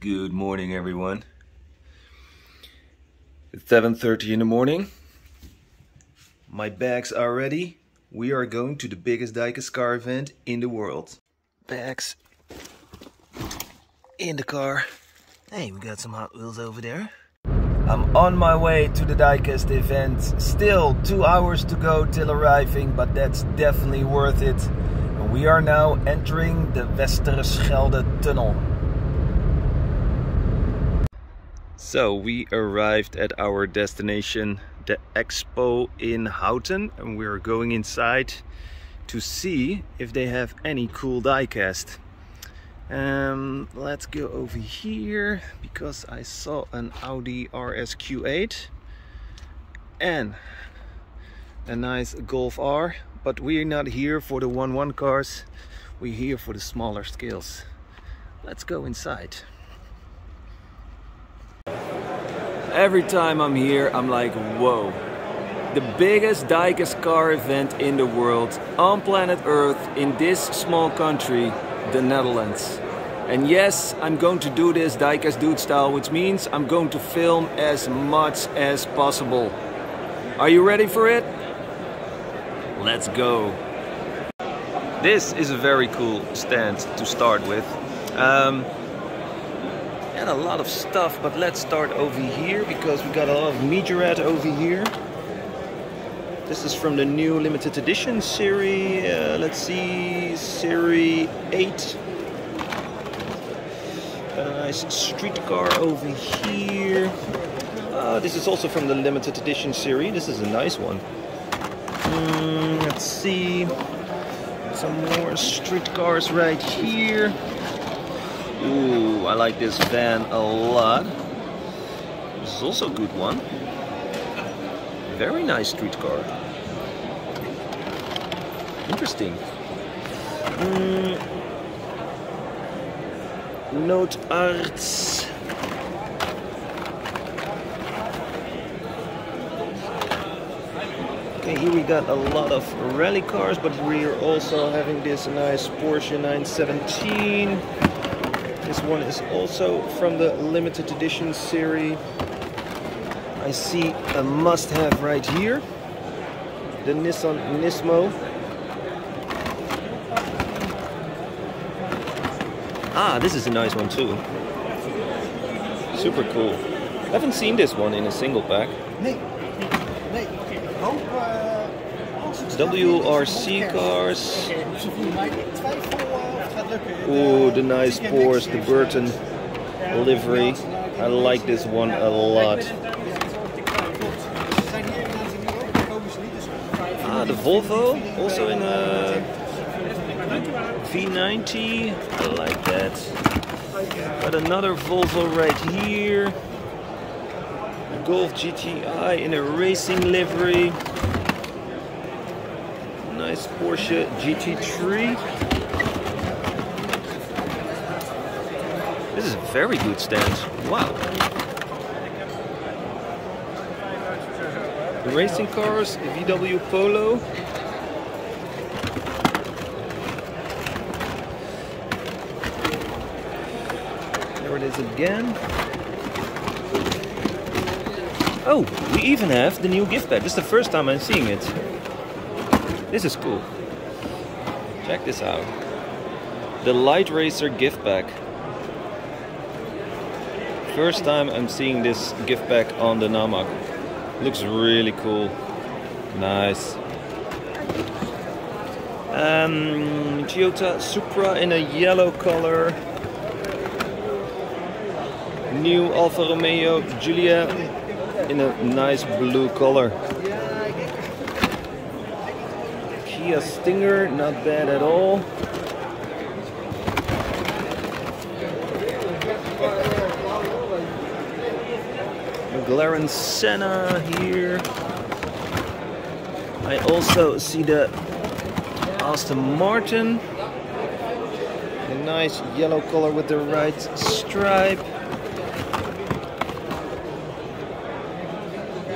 Good morning everyone. It's 7.30 in the morning. My bags are ready. We are going to the biggest diecast car event in the world. Bags in the car. Hey, we got some Hot Wheels over there. I'm on my way to the diecast event. Still two hours to go till arriving, but that's definitely worth it. We are now entering the Westerschelde tunnel. So we arrived at our destination, the expo in Houten, and we're going inside to see if they have any cool diecast. Um, let's go over here because I saw an Audi RS Q8 and a nice Golf R, but we're not here for the 1-1 cars, we're here for the smaller scales. Let's go inside. Every time I'm here, I'm like, whoa. The biggest diecast car event in the world, on planet Earth, in this small country, the Netherlands. And yes, I'm going to do this diecast dude style, which means I'm going to film as much as possible. Are you ready for it? Let's go. This is a very cool stand to start with. Um, and a lot of stuff, but let's start over here because we got a lot of Majorette over here. This is from the new limited edition series. Uh, let's see, series 8. Got a nice streetcar over here. Uh, this is also from the limited edition series. This is a nice one. Mm, let's see. Some more streetcars right here. Ooh, I like this van a lot. This is also a good one. Very nice street car. Interesting. Mm. Note Arts. Okay, here we got a lot of rally cars, but we're also having this nice Porsche 917. This one is also from the limited edition series. I see a must-have right here. The Nissan Nismo. Ah, this is a nice one too. Super cool. I haven't seen this one in a single pack. WRC cars. Ooh, the nice Porsche, the Burton livery. I like this one a lot. Ah, the Volvo, also in a V90. I like that. Got another Volvo right here. Golf GTI in a racing livery. Nice Porsche GT3. This is a very good stand. Wow. The racing cars, VW Polo. There it is again. Oh, we even have the new gift bag. This is the first time I'm seeing it. This is cool. Check this out. The Light Racer gift bag. First time I'm seeing this gift bag on the Namac. Looks really cool. Nice. Um, Toyota Supra in a yellow color. New Alfa Romeo Giulia in a nice blue color. Kia Stinger, not bad at all. McLaren Senna here. I also see the Aston Martin. A nice yellow color with the right stripe.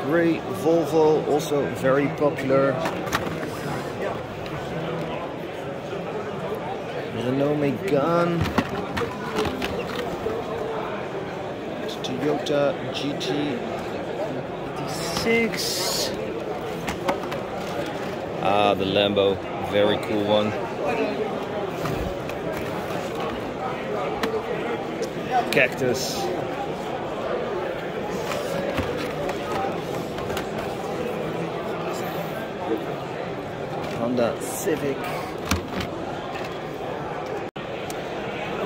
Grey Volvo, also very popular. Renault Megane. Toyota GT86. Ah, the Lambo, very cool one. Cactus. Honda Civic.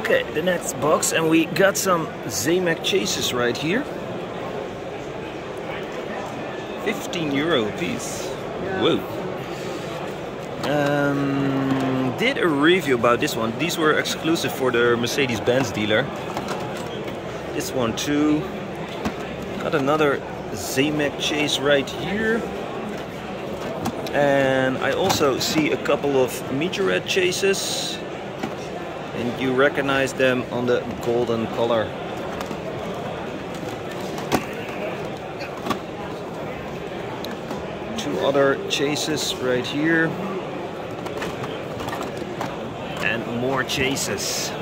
Okay, the next box, and we got some Zamac chases right here. 15 euro a piece. Whoa. Um, did a review about this one. These were exclusive for the Mercedes-Benz dealer. This one too. Got another Zamac chase right here. And I also see a couple of Majorette chases and you recognize them on the golden color. Two other chases right here and more chases.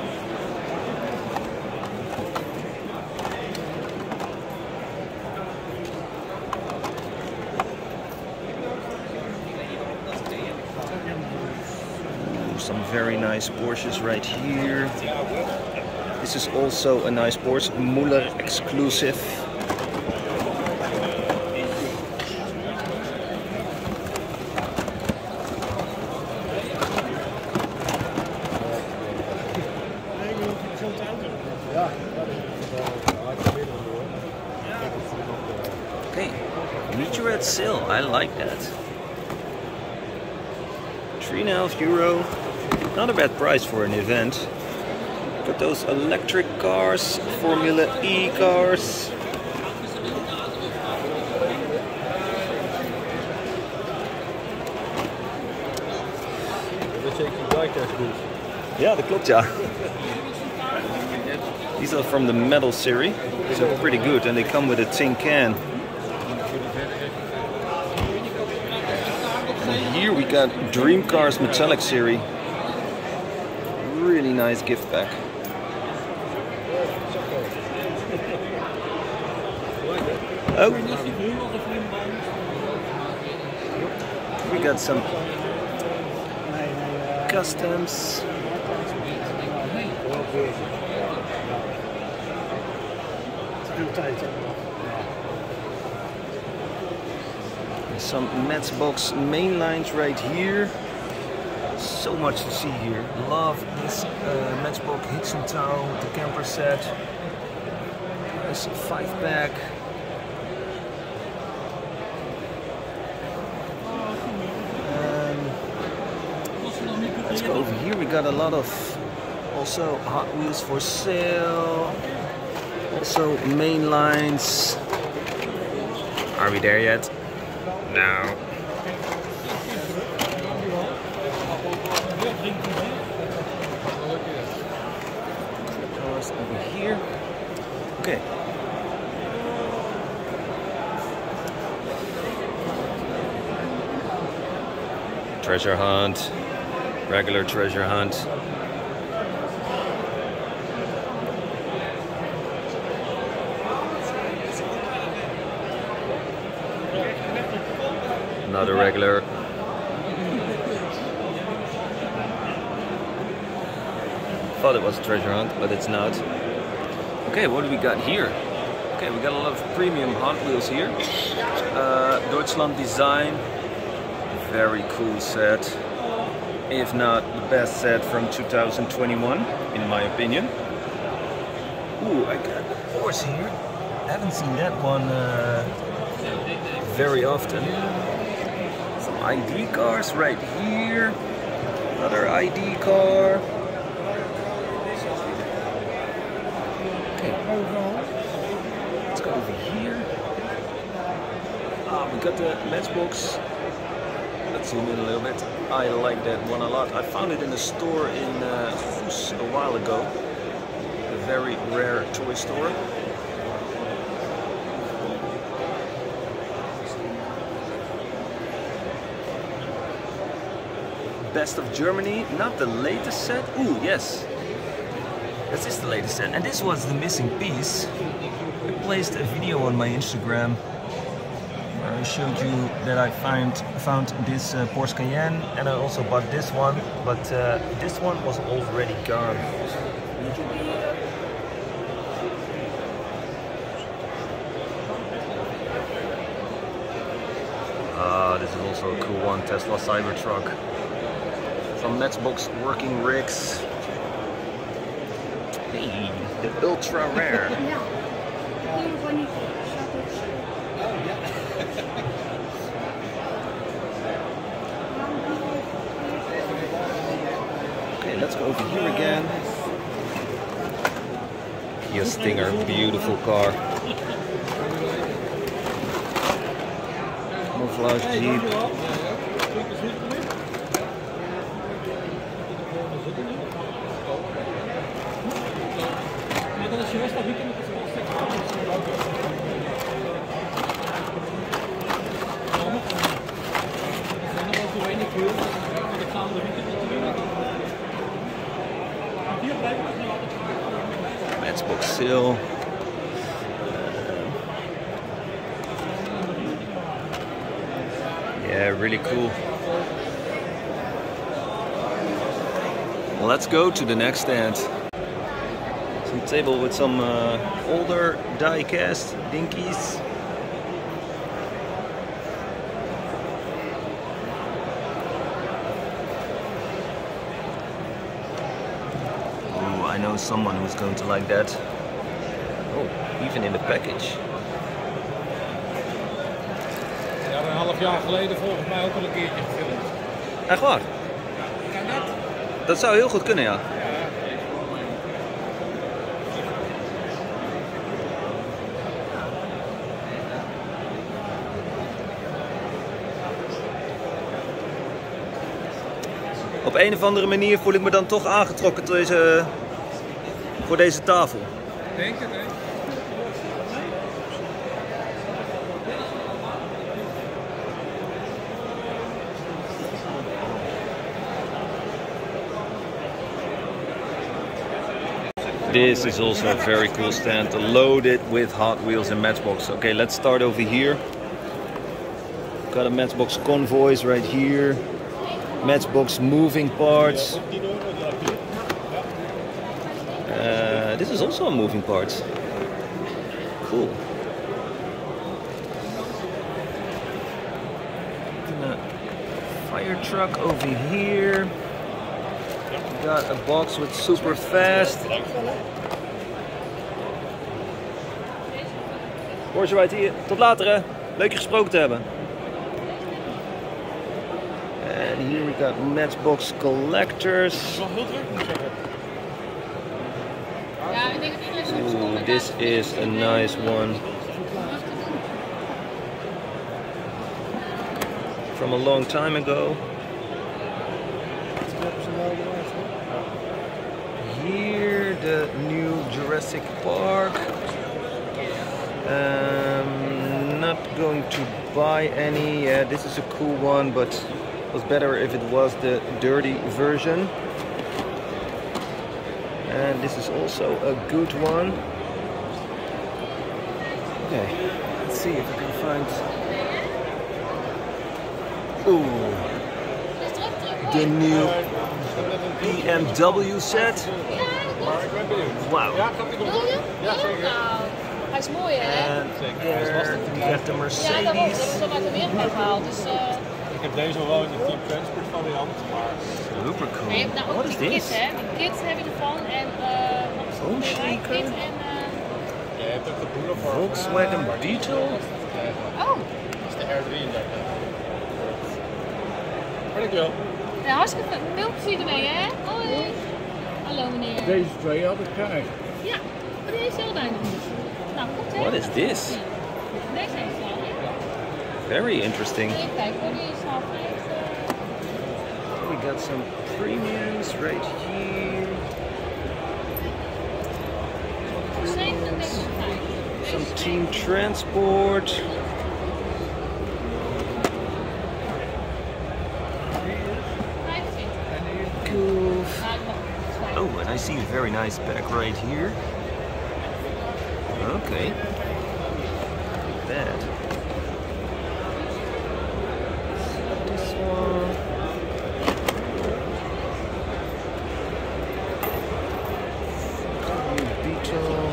some very nice Porsches right here. This is also a nice Porsche, Muller exclusive. Okay, Majorette Sill, I like that. Three and a half euro. Not a bad price for an event. Got those electric cars, Formula E cars. Ja, dat klopt ja. These are from the metal series, so pretty good, and they come with a tin can. And here we got Dream Cars Metallic Series. Nice gift pack. Oh. We got some customs. Some Matchbox main lines right here. So much to see here. Love this uh, Matchbox hitch and the camper set. A five pack. Um, let's go over here. We got a lot of also Hot Wheels for sale. Also main lines. Are we there yet? No. Cars over here. Okay. Treasure hunt. Regular treasure hunt. Not a regular. Thought it was a treasure hunt, but it's not. Okay, what do we got here? Okay, we got a lot of premium Hot Wheels here. Uh, Deutschland design. Very cool set. If not the best set from 2021, in my opinion. Ooh, I got a horse here. I haven't seen that one uh, very often. Some ID cars right here. Another ID car. Okay. Let's go over here. Ah, we got the Matchbox. Let's zoom in a little bit. I like that one a lot. I found it in a store in uh, a while ago. A very rare toy store. Best of Germany, not the latest set. Ooh, yes. This is the latest set. And this was the missing piece. I placed a video on my Instagram showed you that I found found this uh, Porsche Cayenne and I also bought this one, but uh, this one was already gone. Ah, this is also a cool one, Tesla Cybertruck. Some Matchbox working rigs. Hey, the ultra rare. Okay, let's go over here again. Kia Stinger, beautiful car. Camouflage Jeep. Yeah, really cool. Let's go to the next stand. Some table with some uh, older die-cast dinkies. I know someone who's going to like that. Even in the package. Ja, een half jaar geleden volgens mij ook al een keertje gefilmd. Echt waar? Kan dat? Dat zou heel goed kunnen, ja. Op een of andere manier voel ik me dan toch aangetrokken tot deze, voor deze tafel. Denk het, hè? This is also a very cool stand, loaded with Hot Wheels and Matchbox. Okay, let's start over here. Got a Matchbox convoys right here. Matchbox moving parts. Uh, this is also a moving parts. Cool. Fire truck over here. Got a box with super fast. Porsche right hier. Tot later hè. Leuk je gesproken te hebben. And here we got Matchbox collectors. Wel heel druk moet ik zeggen. Ja, ik denk dat iedereen soms komt Ooh, this is a nice one from a long time ago. Here, the new Jurassic Park. Um, not going to buy any. Yeah, this is a cool one, but it was better if it was the dirty version. And this is also a good one. Okay, let's see if I can find. Ooh, the new BMW set. Maar ik ben benieuwd. Wow. Ja, gaat hij nog je? Ja, zeker. Nou, hij is mooi hè? And Zeker. there we have the Ja, daarom. Ik heb Mercedes. hem uit Amerika gehaald. Dus, eh, Ik heb deze wel in de Team Transport variant, maar Super maar je hebt nou cool. ook What is die kit hè? Die kit heb je ervan en eh wat is het? Oh, shaker. Kit en eh, je hebt ook de Boulevard. Volkswagen Beetle. oh, Dat is de R33. Dankjewel. ja, hartstikke veel- veel plezier ermee hè? Hoi. Hallo meneer. Deze twee had ik krijgen. Ja, maar die is heel weinig. Nou, goed hè? What is this? Deze heeft wel? Very interesting. Even kijken hoor, die is half vijf. We got some premiums right here. Some Team Transport. see a very nice back right here. Okay. Look at that. This one. Beetle.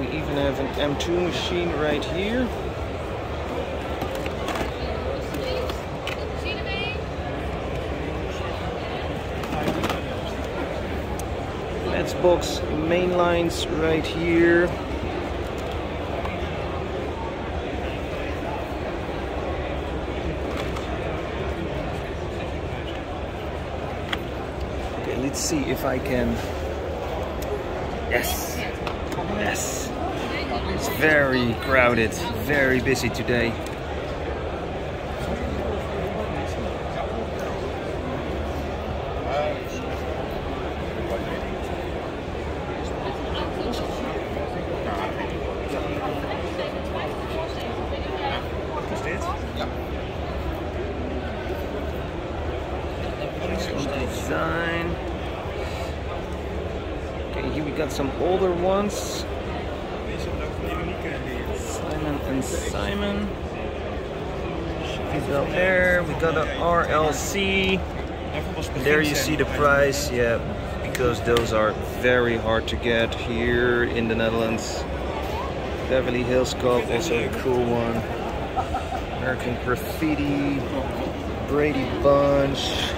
We even have an M2 machine right here. Xbox main lines right here. Okay, let's see if I can. Yes, yes. It's very crowded, very busy today. Design. Okay, here we got some older ones. Simon and Simon. Bel Air. We got a RLC. There you see the price, yeah, because those are very hard to get here in the Netherlands. Beverly Hills Cop, also a cool one. American Graffiti, Brady Bunch.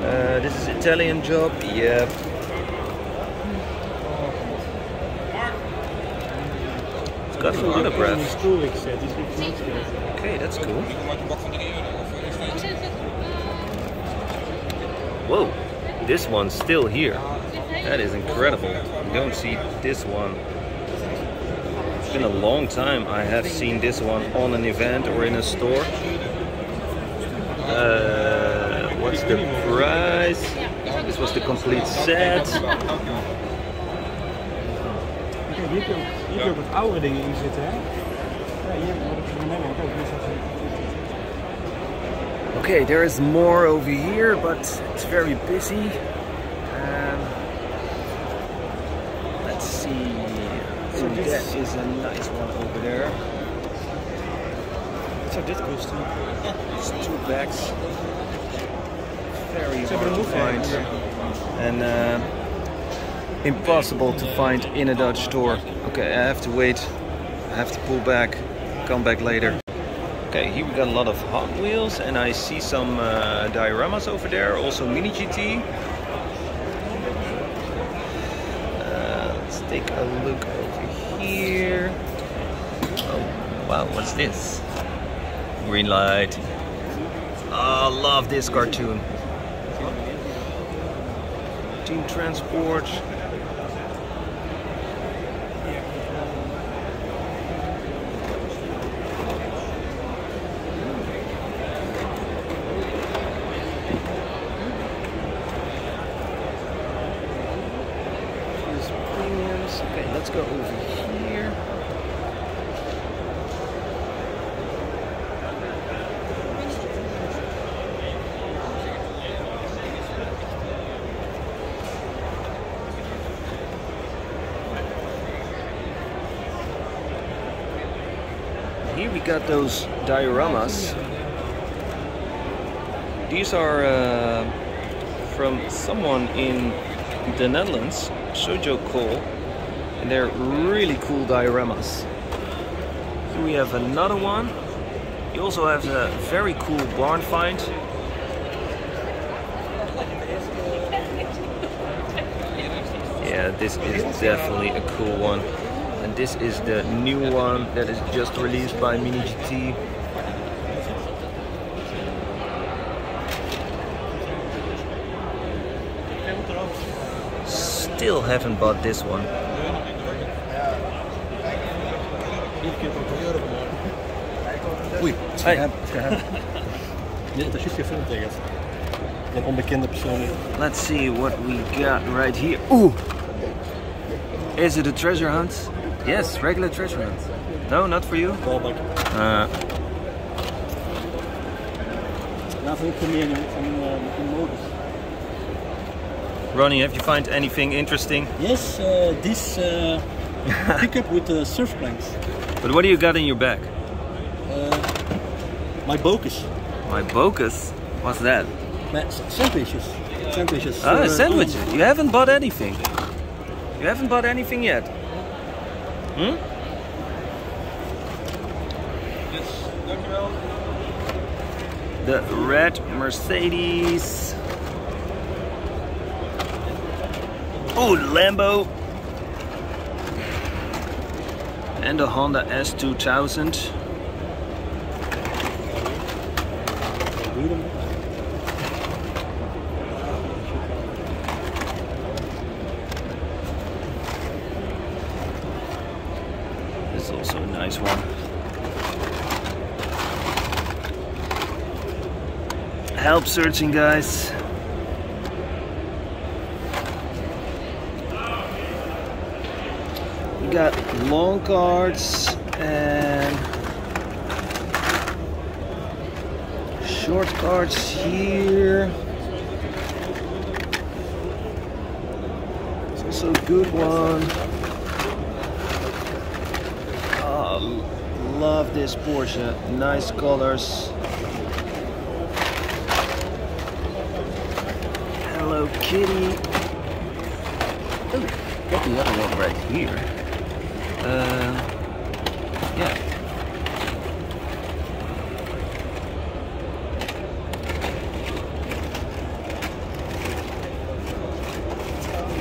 Uh, this is Italian job, yeah. It's got an autograph. Okay, that's cool. Whoa, this one's still here. That is incredible. You don't see this one. It's been a long time I have seen this one on an event or in a store. Uh, what's the price? This was the complete set. Hier kun je, wat oude dingen in zitten, hè? Ja, hier wat ik van Nederland ook. Hier staat zo'n- Okay, there is more over here, but it's very busy. Um, let's see. So that is a nice one over there. Zo, dit kost een- It's two bags. Very Ze hard to find. And uh, impossible to find in a Dutch store. Okay, I have to wait. I have to pull back. Come back later. Okay, here we got a lot of Hot Wheels, and I see some uh, dioramas over there. Also Mini GT. Uh, let's take a look over here. Oh, wow, what's this? Green light. Oh, love this cartoon. Team Transport. Here's premiums. Okay, let's go over here. Those dioramas. These are uh, from someone in the Netherlands, Sojo Cole, and they're really cool dioramas. Here we have another one. You also have a very cool barn find. Yeah, this is definitely a cool one. And this is the new one that is just released by Mini GT. Still haven't bought this one. Oei, Hey. scherp. Dit is juist gefilmd tegen. Een onbekende persoon. Let's see what we got right here. Ooh! Is it a treasure hunt? Yes, regular treasure hunt. No, not for you? Balbak. Uh, Laten we ook meer in, in, uh. Ronnie, have you found anything interesting? Yes, uh, this uh, pickup with uh, surf planks. But what do you got in your bag? Uh, my Bocus. My Bocus? What's that? My sandwiches. Sandwiches. Ah, uh, sandwiches. You haven't bought anything. You haven't bought anything yet. Hmm? The red Mercedes. Oh, Lambo. And a Honda S2000. Searching, guys. We got long cards and short cards here. It's also a good one. Oh, love this Porsche. Nice colors. Hello Kitty. Oh, got the other one right here. Uh, yeah.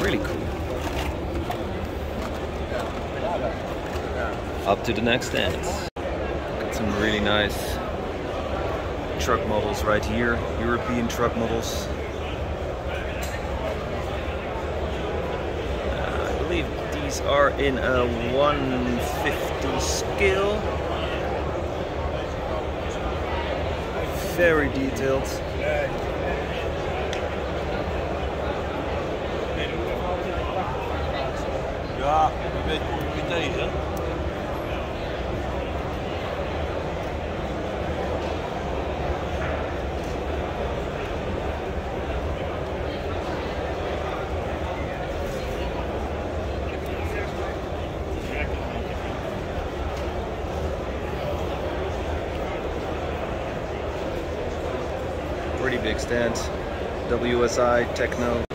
Really cool. Up to the next dance. Got some really nice truck models right here. European truck models. Uh, I believe these are in a 150 scale. Very detailed. Ja, een beetje tegen. Pretty. WSI Techno.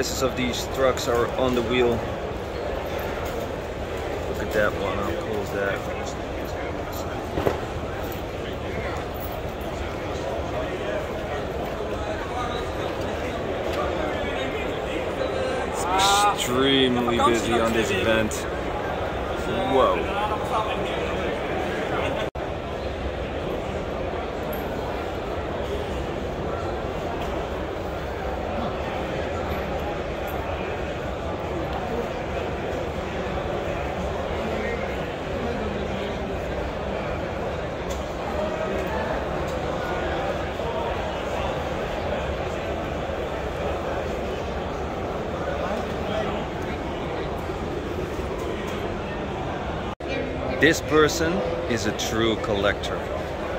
Of these trucks are on the wheel. Look at that one, how cool is that? Extremely busy on this event. Whoa. This person is a true collector.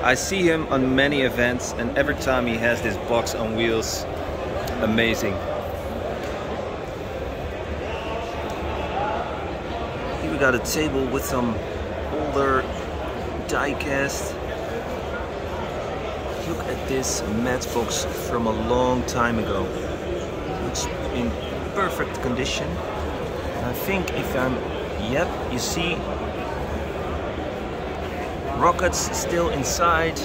I see him on many events and every time he has this box on wheels, amazing. Here we got a table with some older diecast. Look at this matchbox from a long time ago. It's in perfect condition. I think if I'm, yep, you see rockets still inside.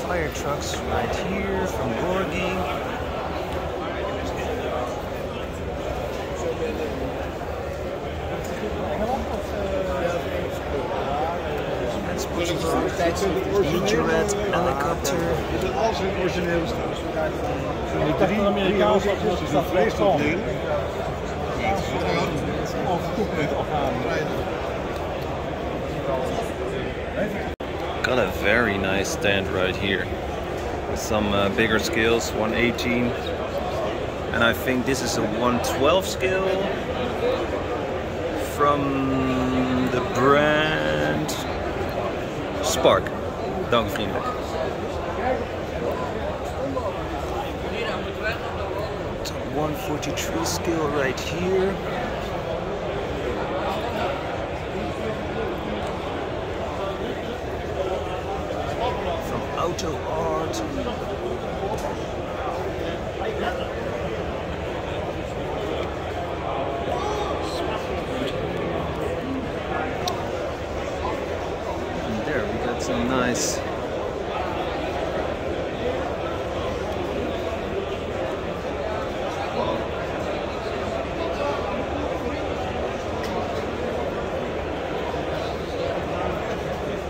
Fire trucks right here from Corgi. Let's put Majorette helicopter. Alles in het origineel staat. Ik dacht een Amerikaanse Het is een vleesdeel. Got a very nice stand right here. With some uh, bigger scales, 118. And I think this is a 112 scale from the brand Spark. Dank vriendelijk. 143 scale right here. And there we got some nice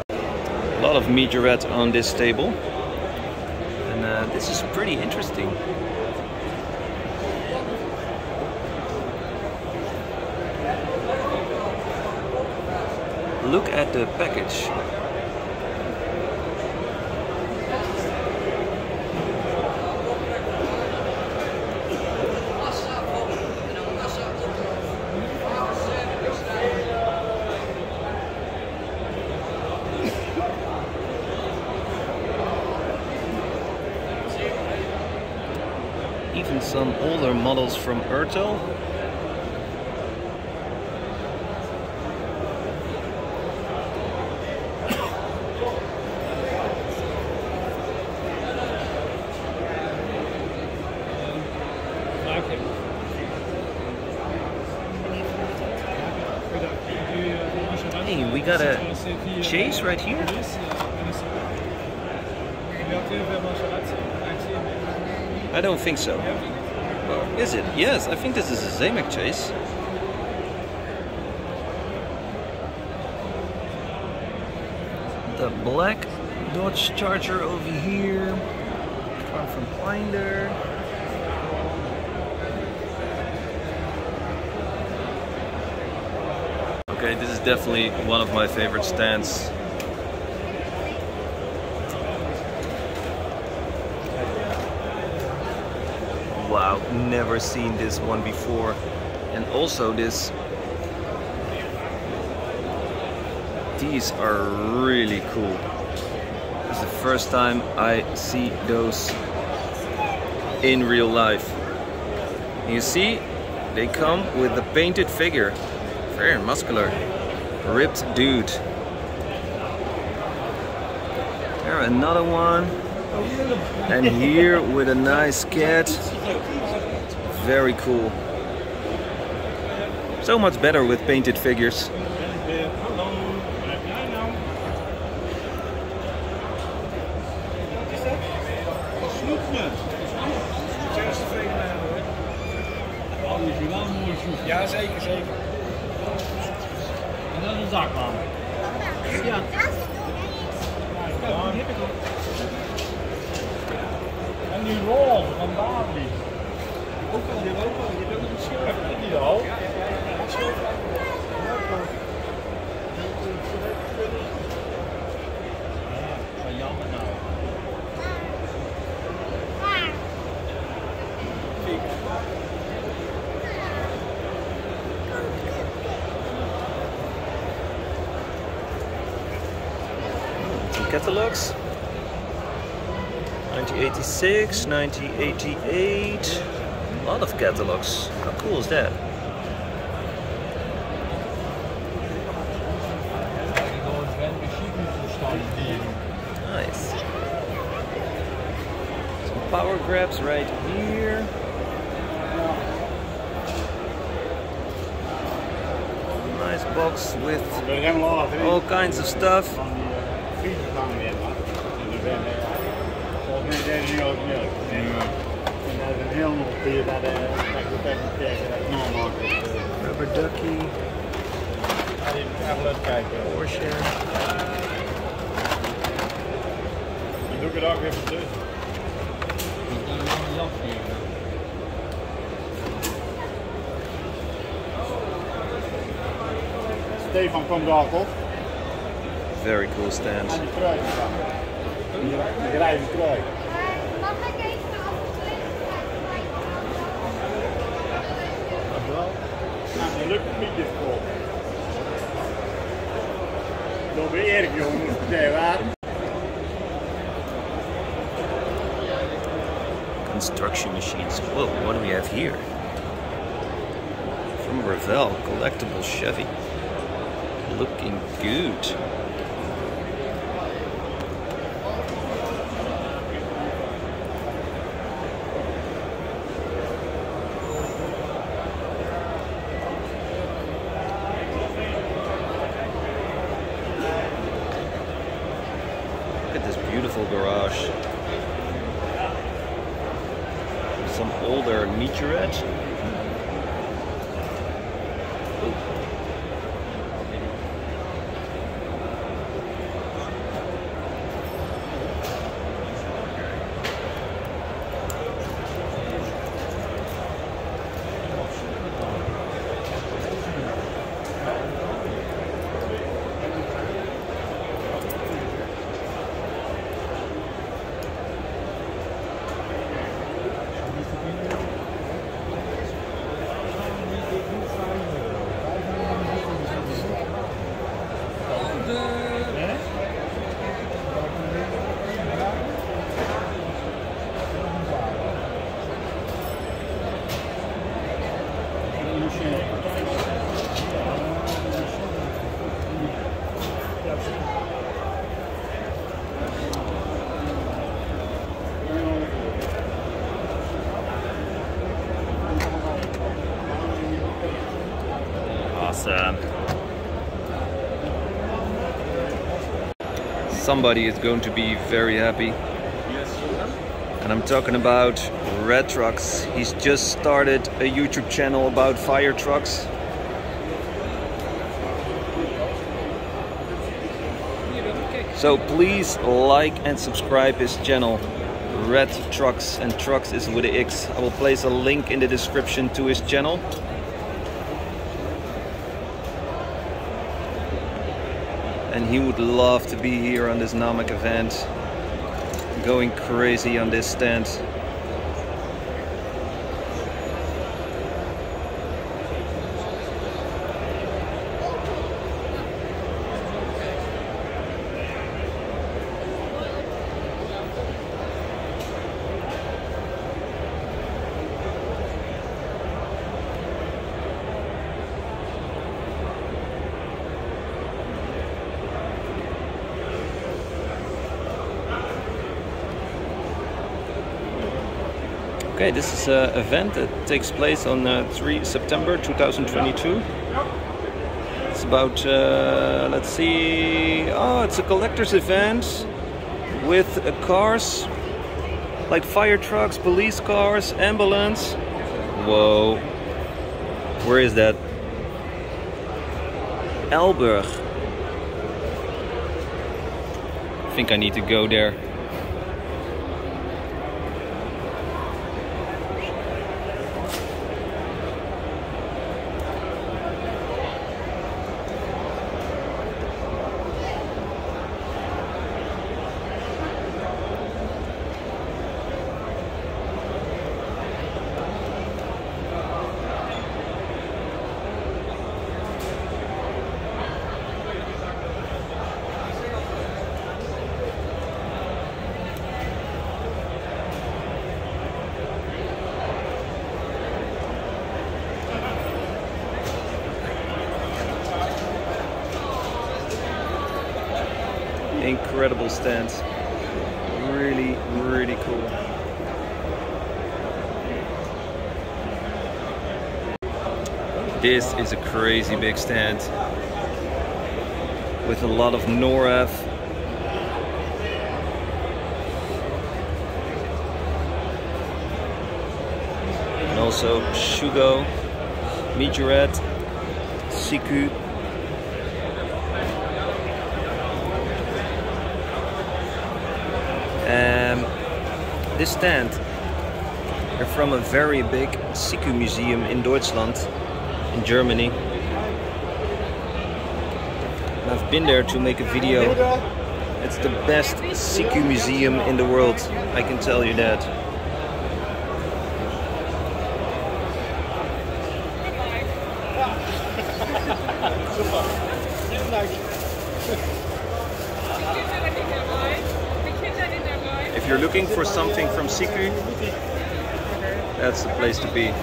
A lot of majorette on this table. Pretty interesting. Look at the package. Even some older models from Ertl. Hey, we got a chase right here. I don't think so. Is it? Yes, I think this is a Zamac chase. The black Dodge Charger over here. From Finder. Okay, this is definitely one of my favorite stands. Wow, never seen this one before. And also this these are really cool. It's the first time I see those in real life. You see, they come with the painted figure. Very muscular. Ripped dude. There another one. And here with a nice cat. Very cool. So much better with painted figures. Ja, zeker, zeker. En dat is een zakman. Ja. Ja, die heb ik ook. En die roze van Barbie. Ook al, die heb ook al. Die heb ook nog een schil. Heb je die al? Ja, wat jammer nou. Some catalogs. 1986, 1988. A lot of catalogs. How cool is that? Nice. Some power grabs right here. Nice box with Ben ik helemaal achterin. all kinds of stuff. van die uh, fietsgang weer man. En dan ben ik, volgens mij zijn die ook milk. En, uh, en dat is een heel nog hier bij de bij de bij de kerk dat ik nog maak. Rubber ducky, Ga je even laten kijken. Porsche. Dan doe ik het ook even tussen. Stefan komt daar? Very cool stand. Aan die trui. Die, die grijze trui. Mag ik even Wel. Nou, die lukt het niet dit vol. Dat ben erg jongen, nee waar? Construction machines. Whoa, what do we have here? From Revell, collectible Chevy. Looking good. Look at this beautiful garage. Some older Majorette. Awesome. Somebody is going to be very happy. And I'm talking about Redtrux. He's just started a YouTube channel about fire trucks. So please like and subscribe his channel. Red Trucks and Trucks is with X. I will place a link in the description to his channel. He would love to be here on this Namac event, going crazy on this stand. Okay, this is an event that takes place on uh, 3 September 2022. It's about, uh, let's see, oh, it's a collector's event with uh, cars like fire trucks, police cars, ambulance. Whoa, where is that? Elburg. I think I need to go there. incredible stands. Really, really cool. This is a crazy big stand with a lot of Norev. And also Schuco, Majorette, Siku, Um, this stand are from a very big Siku museum in Deutschland, in Germany. been there to make a video. It's the best Siku museum in the world, I can tell you that. If you're looking for something from Siku, that's the place to be.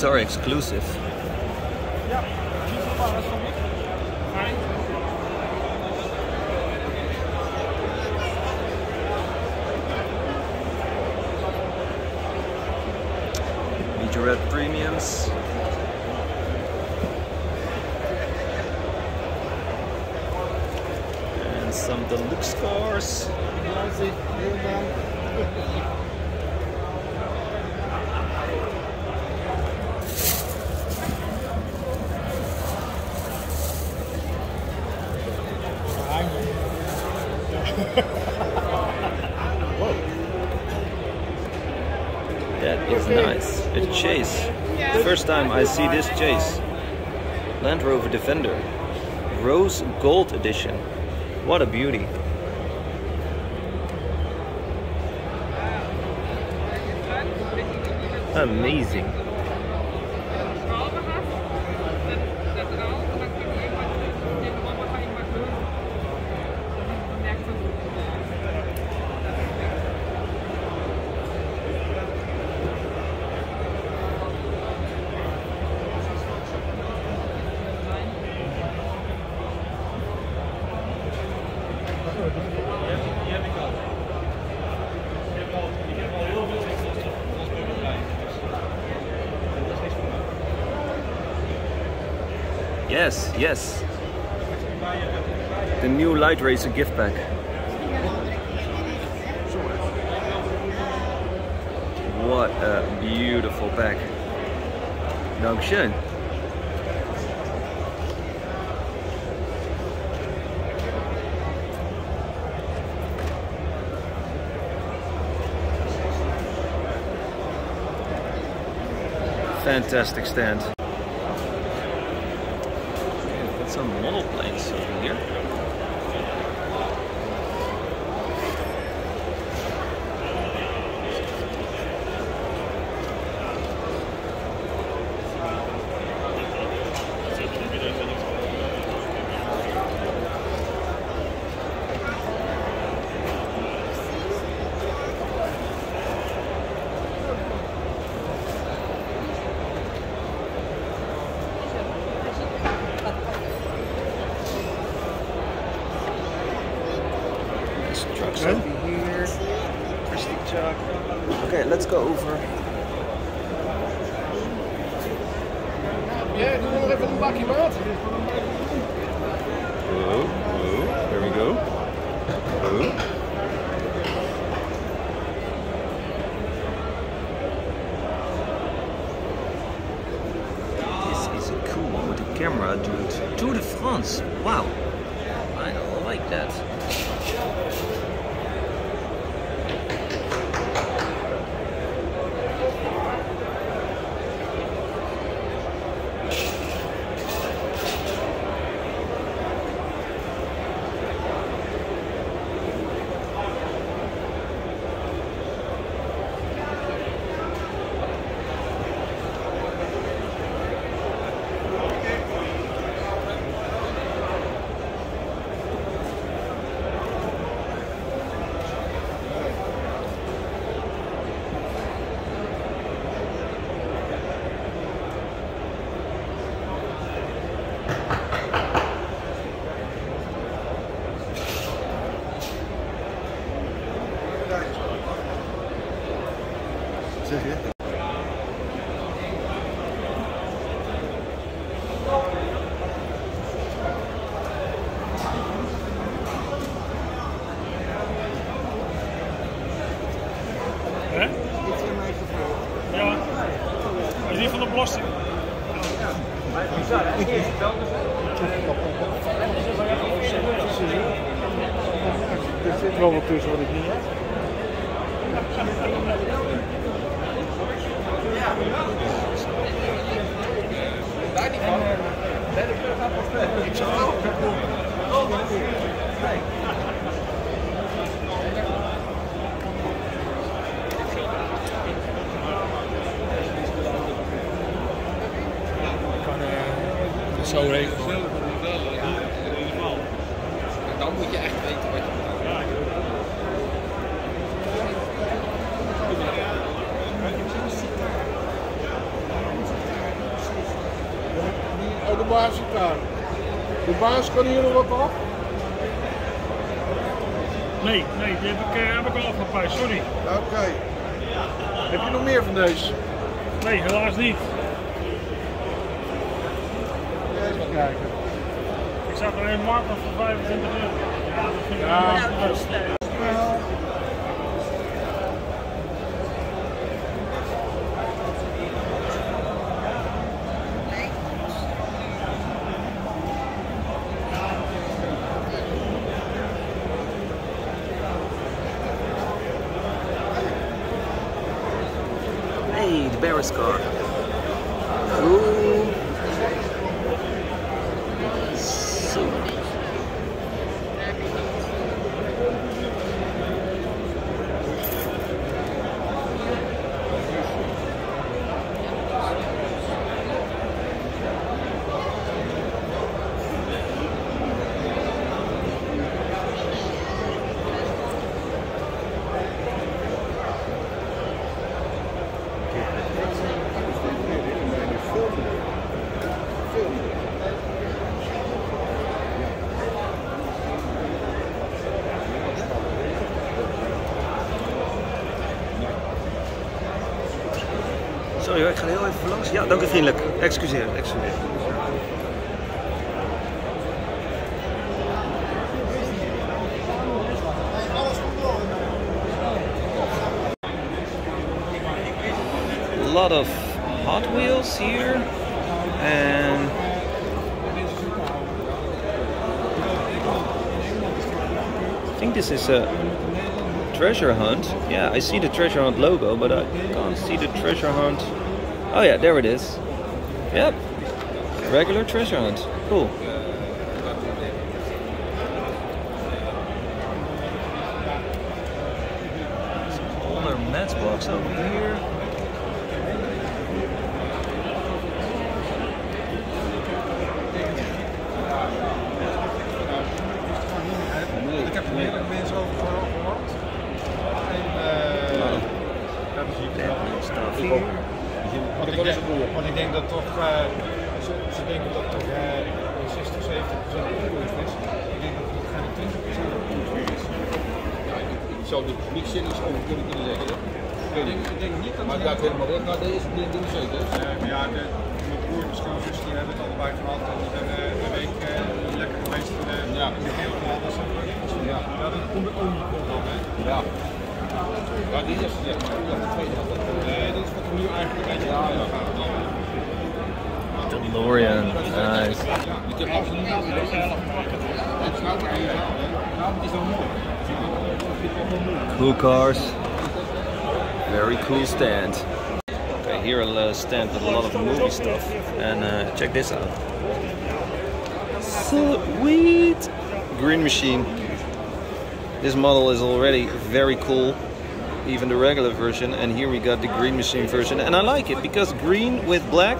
these are exclusive. Red premiums. And some deluxe cars. I see this chase. Land Rover Defender. Rose Gold Edition. What a beauty. Amazing. Yes. The new Light Racer gift bag. What a beautiful bag, Dankeschön. Fantastic stand. Baas kan hier nog wat af? Nee, nee, die heb ik, eh, heb ik al afgepakt, sorry. Oké. Heb je nog meer van deze? Nee, helaas niet. Even kijken. Ik zag er een markt voor 25 euro. Ja, dat vind ik Ja. wel leuk. Hey, the Barris car. Cool. So Sorry hoor, ik ga Ja, dank u vriendelijk. Excuseer, excuseer. A lot of Hot Wheels here and I think this is a treasure hunt. Yeah, I see the treasure hunt logo, but I can't see the treasure hunt. Oh yeah, there it is. Yep. Regular treasure hunt. Cool. Smaller matchbox over here. Ik heb er meerdere mensen over gehoord. En Oh, dat is hier damn stuff Ik here. ook. Want ik, denk, want ik denk dat toch, eh, ze, ze denken dat toch eh 60, 70 procent opgevoerd is. Ik denk dat het geen 20 procent opgevoerd is. Ik zou er niks zinnigs over kunnen kunnen zeggen. hè. Ik weet Ik denk, niet. ik denk niet dat Maar het ze- gaat helemaal weg naar deze ding ding zeker. hè? Eh, maar ja, de, mijn broer en schoonzus die hebben het allebei gehad en die zijn eh, een week eh, lekker geweest in de, Ja. in de Geelgemaal. Dat is Ja. ja, dat komt de olie komt dan, hè. Ja. Ja, die eerste zeg maar. Ja, de tweede had dat. Nee, dat is wat er nu eigenlijk een beetje aan gaat. DeLorean. Nice. Ik heb absoluut niet idee. Het is nou maar één zaal, hè. Nou, het is wel mooi. Cool cars. Very cool stand. Okay, here a uh, stand with a lot of movie stuff. And uh, check this out. Sweet! Green Machine. This model is already very cool. Even the regular version. And here we got the Green Machine version. And I like it because green with black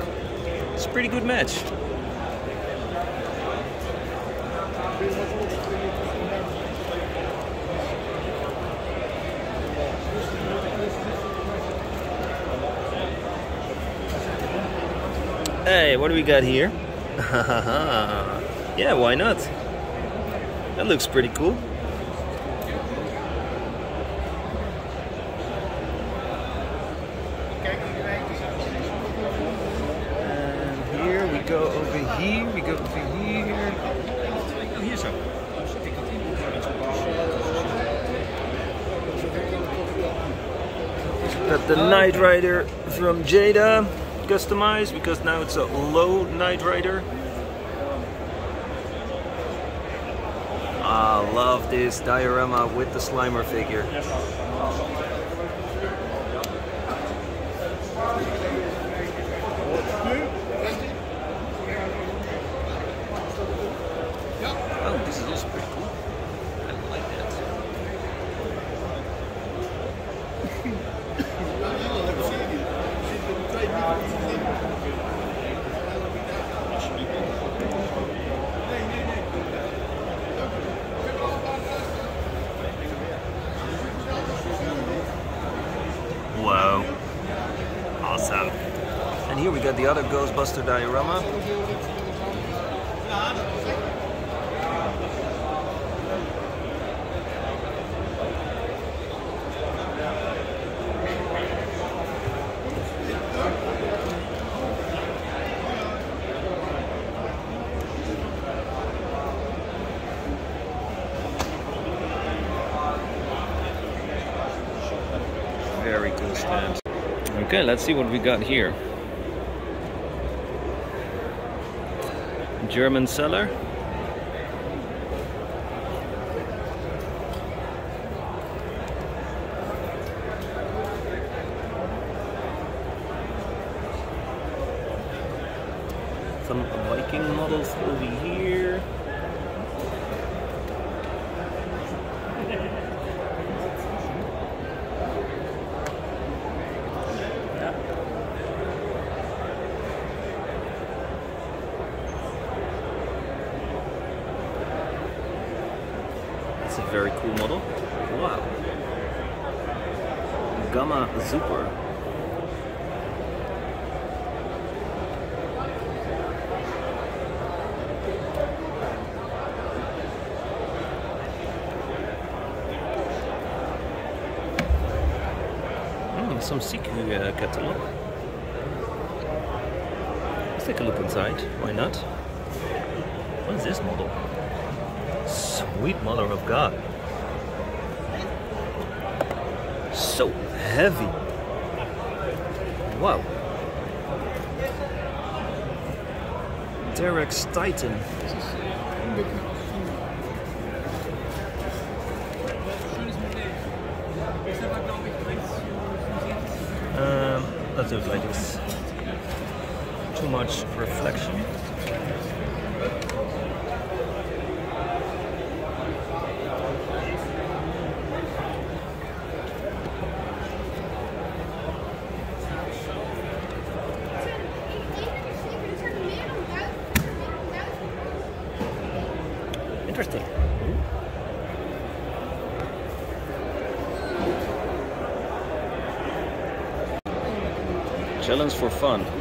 is a pretty good match. Hey, what do we got here? yeah, why not? That looks pretty cool. And here we go over here, we go over here. Hier zo. Got the Knight Rider from Jada customized because now it's a low Knight Rider. I love this diorama with the Slimer figure. Oh, this is also pretty cool. I like that. the other Ghostbuster diorama. Very cool stand. Okay, let's see what we got here. German seller. Some Viking models here. It's a very cool model. Wow. Gamma Super. Siku uh, catalog. Let's take a look inside. Why not? What is this model? Sweet mother of God. So heavy. Wow. Derek's Titan. It like this. Too much reflection. Interesting. Challenge for fun.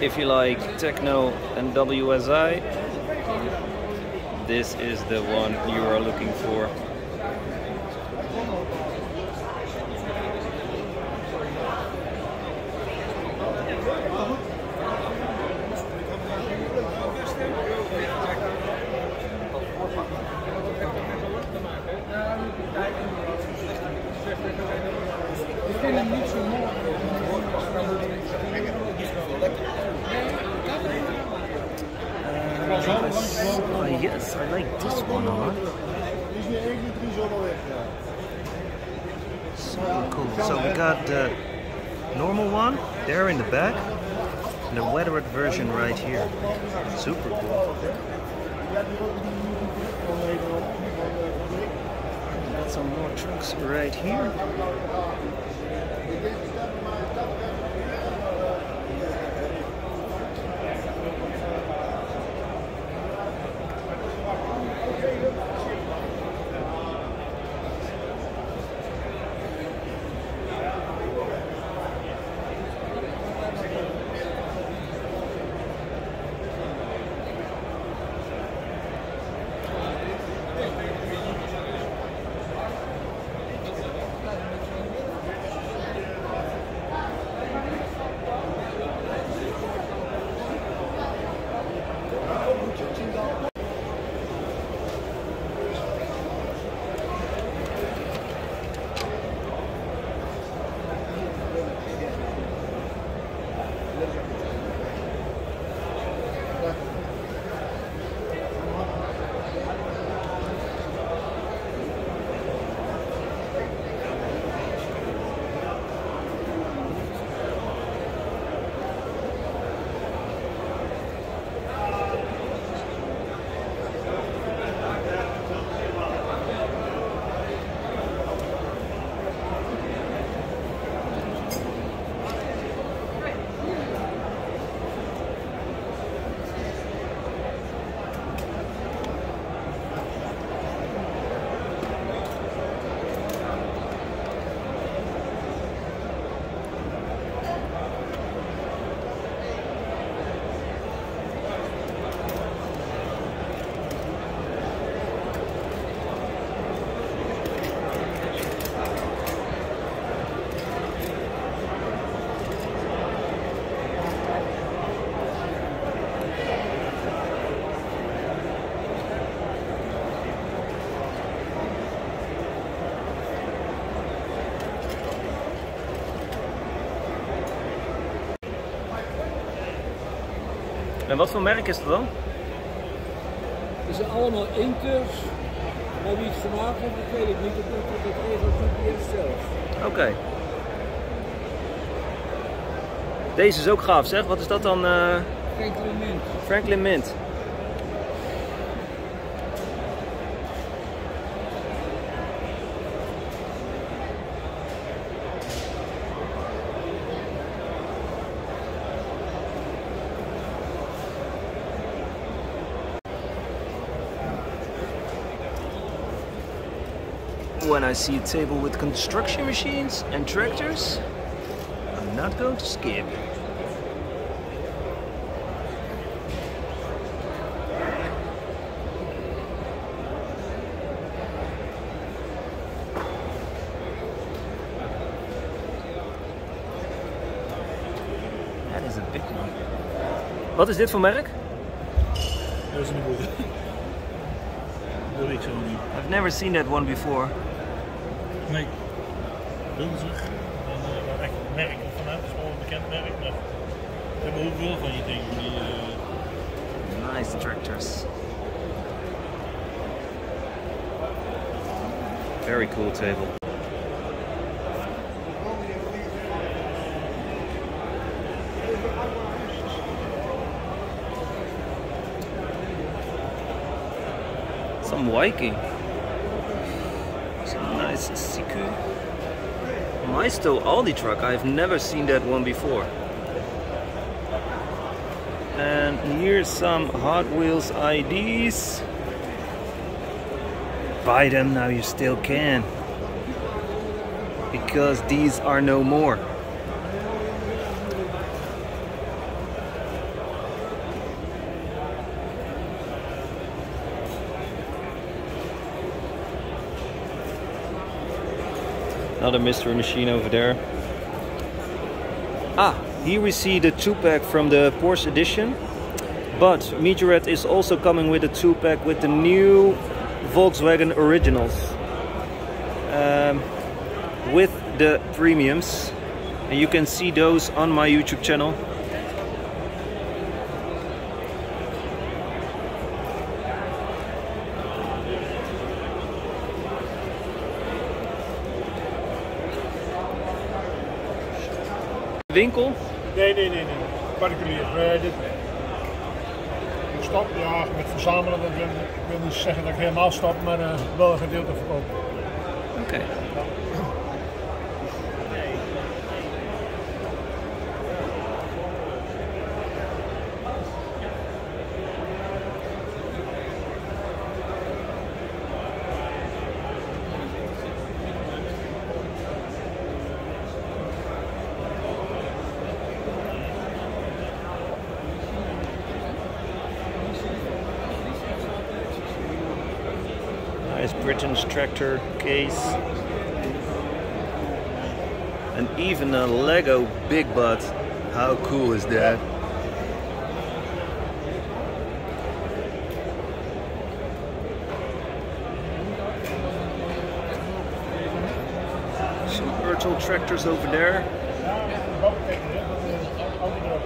If you like Tekno and WSI, this is the one you are looking for. En wat voor merk is dat dan? Het zijn allemaal inkers. Maar wie het gemaakt heeft, dat weet ik niet. Dat doet het regelt eerst zelf. Oké. Deze is ook gaaf zeg. Wat is dat dan? eh, Franklin Mint. Franklin Mint. See a table with construction machines and tractors, I'm not going to skip. That is a big one. Wat is dit voor merk? Dat is een goede. Dat weet ik zo niet. I've never seen that one before. Nee. Uh, waar echt is wel een bekend merk. Maar we hebben van die eh, Nice tractors. Very cool table. Some Viking. Siku. Maisto Aldi truck. I've never seen that one before. And here's some Hot Wheels IDs. Buy them now you still can. Because these are no more. Another mystery machine over there. Ah, here we see the two pack from the Porsche edition. But Majorette is also coming with a two pack with the new Volkswagen Originals. Um, with the premiums. And you can see those on my YouTube channel. Particulier. Eh, ik stop, ja, met verzamelen, dat wil, ik wil niet zeggen dat ik helemaal stop, maar eh, wel een gedeelte verkopen. Oké. Tractor case. And even a Lego Big Bud. How cool is that? Some tractors over there. Ja, de bouwketen, hè, dat is ook erop.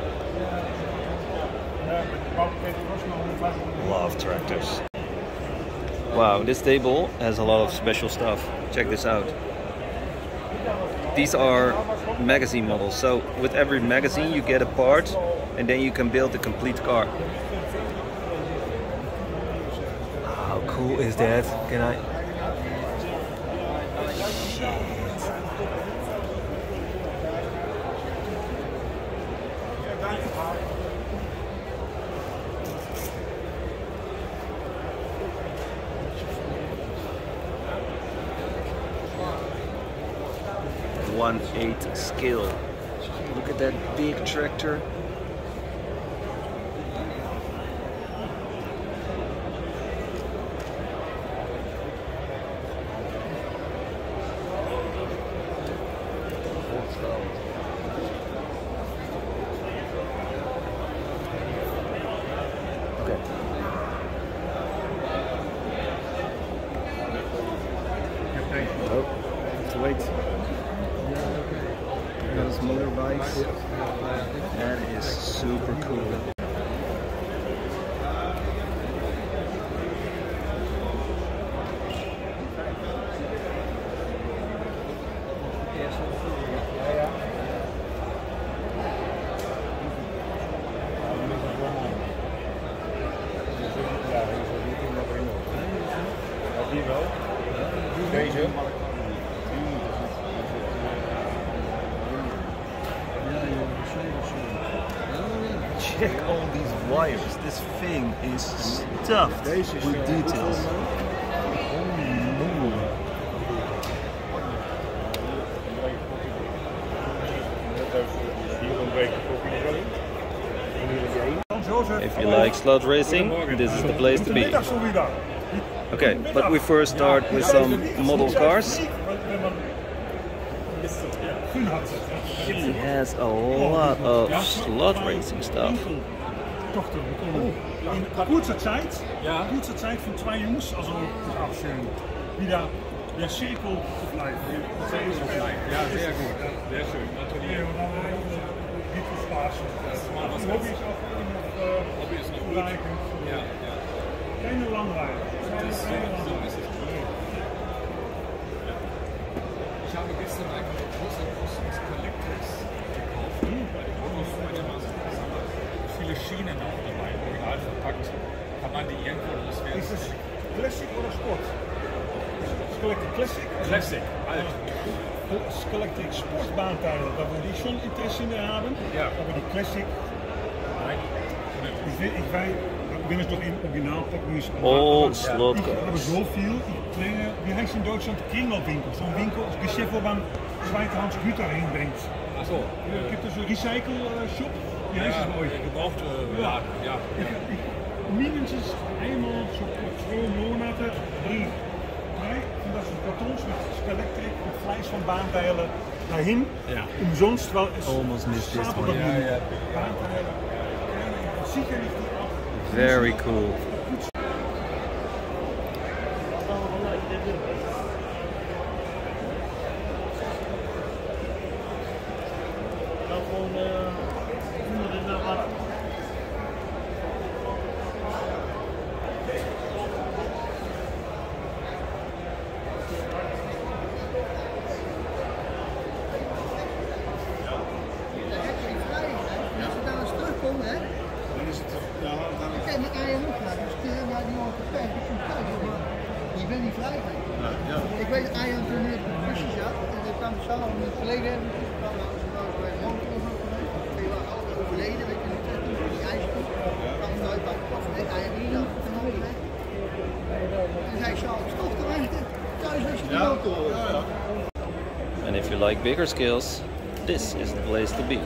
Ja, met de bouwketen was nog 150 Love tractors. Wow, this table has a lot of special stuff. Check this out. These are magazine models. So with every magazine you get a part and then you can build a complete car. How cool is that? Can I one eight scale. Look at that big tractor. Oh, have to wait. Those motorbikes. That is super cool. Die wel. Deze. Check all these wires. This thing is stuffed Deze is, with uh, details. Hier ontbreekt de kopie wel in. En hier is er één. If you like slot racing, this is the place to be. Okay, but we first start with some model cars. He has a lot of slot racing stuff. Tochter. In kurzer Zeit, kurzer Zeit von zwei Jungs, also schön, wieder der Cirkel zu bleiben. Ja, sehr gut. Sehr schön. Gratuliere. Gibt es Spaß. mal was Hobby ist auch immer noch Hobby ist noch gut. bereiken. Ja, ja. Keine Langweile. Das ist so, so ist es. Ich habe gestern einen großen Kosmos Viele Schienen auch dabei, original verpackt. Kann man die irgendwo loswerden? Ist es Classic oder Sport? Collectic Classic? Classic, alt. Collectic Sportbaanteilen, da würde ich schon Interesse in haben. Ja. Aber die Classic, Nein. ich, weiß, ich bin es doch in Originalpackung. Old slot Ich habe cars. so viel. Ich kleine, wie heißt in Deutschland Kringelwinkel? Zo'n winkel, als Geschäft, wo man zweitehands Güter hinbringt. Achso. Gibt es einen Recycle-Shop? Ja, mooi. Gebraucht, äh, ja. ja. Minstens eenmaal op twee Monate, drie, drei, dat is sind Kartons met Skelektrik und van von naar dahin. Ja. Umsonst, wel. es Almost missed this. Ja, ja. Very cool. like bigger scales, this is the place to be.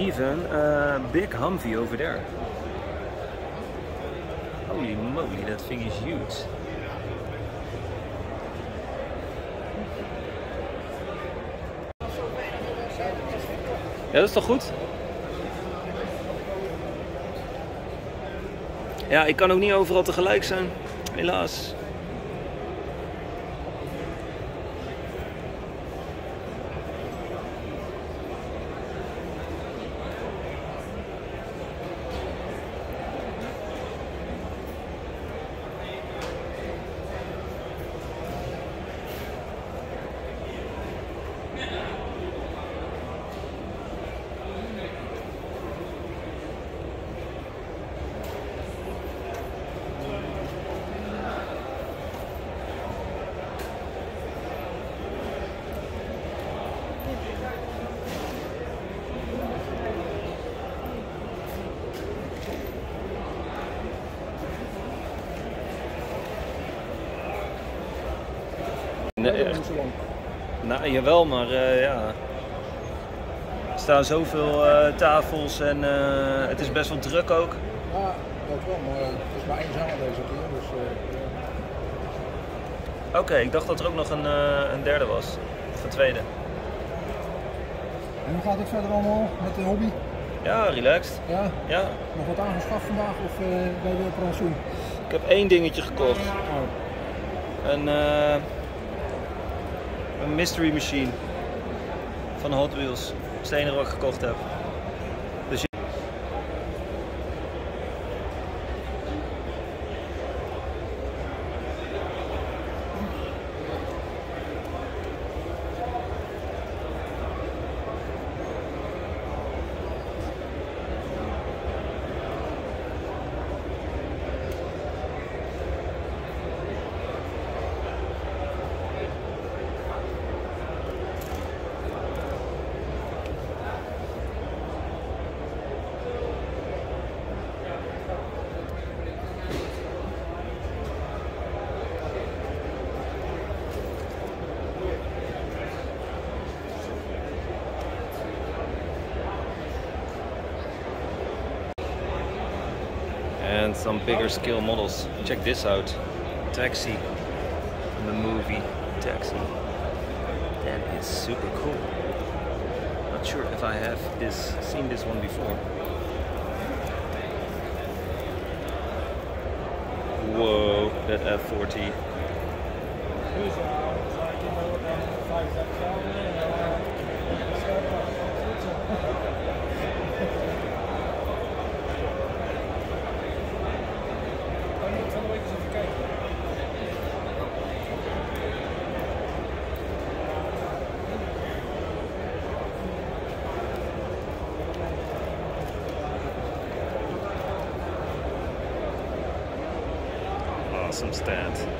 even eh, big Humvee over daar. Holy moly, dat thing is huge. Ja, dat is toch goed? Ja, ik kan ook niet overal tegelijk zijn. Helaas. Echt. Nou, jawel, maar eh, ja. Er staan zoveel eh, tafels en eh, het is best wel druk ook. Ja, dat wel, maar het is maar één zaal deze keer. Dus. Oké, ik dacht dat er ook nog een, een derde was. Of een tweede. En hoe gaat het verder allemaal met de hobby? Ja, relaxed. Ja, Ja, nog wat aangeschaft vandaag of weer op pensioen? ik heb één dingetje gekocht. Oh, Een, eh, een mystery machine van Hot Wheels. Dat is het enige wat ik gekocht heb. Some bigger scale models. Check this out. Taxi. The movie Taxi. That is super cool. Not sure if I have this seen this one before. Whoa, that F40. Awesome stand.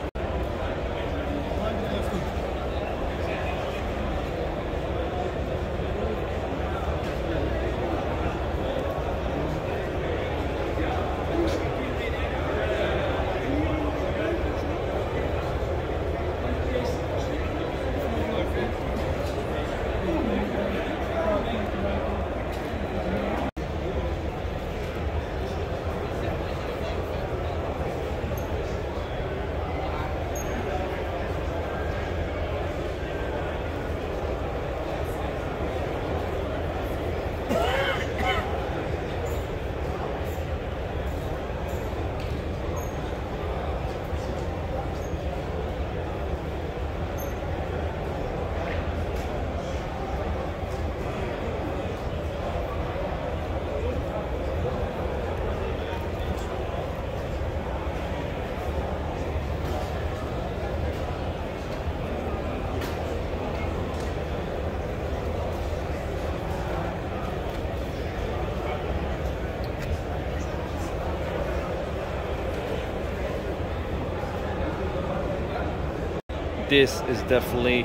This is definitely